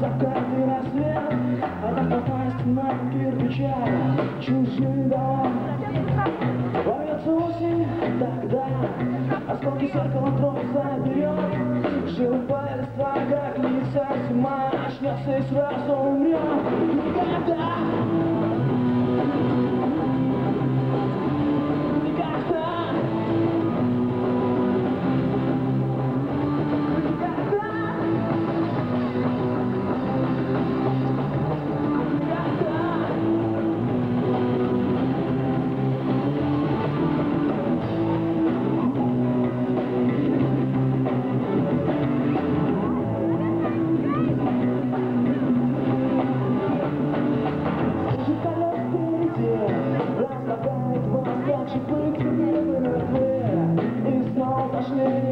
закатный рассвет Она попасть на кирпича чужой дом Поется осень тогда Осколки зеркала кровь заберет Живая листва, как лица зима Очнется и сразу умрет как шипы крылья мертвые И снова пошли